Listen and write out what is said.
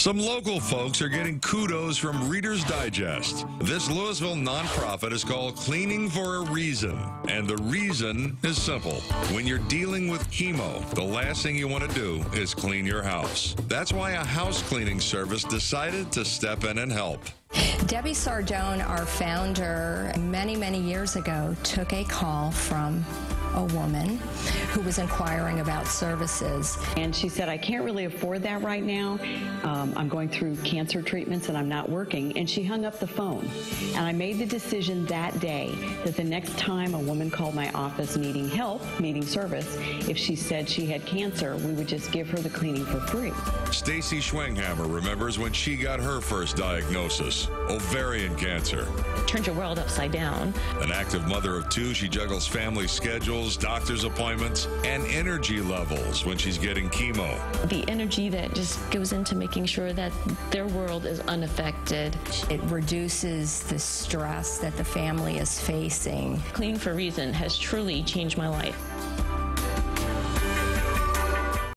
Some local folks are getting kudos from Reader's Digest. This Lewisville nonprofit is called Cleaning for a Reason. And the reason is simple. When you're dealing with chemo, the last thing you want to do is clean your house. That's why a house cleaning service decided to step in and help. Debbie Sardone, our founder, many, many years ago, took a call from a woman who was inquiring about services. And she said, I can't really afford that right now. Um, I'm going through cancer treatments and I'm not working. And she hung up the phone. And I made the decision that day that the next time a woman called my office needing help, needing service, if she said she had cancer, we would just give her the cleaning for free. Stacy Schwenghammer remembers when she got her first diagnosis ovarian cancer. Turned your world upside down. An active mother of two, she juggles family schedules, doctor's appointments, and energy levels when she's getting chemo. The energy that just goes into making sure that their world is unaffected. It reduces the stress that the family is facing. Clean for a Reason has truly changed my life.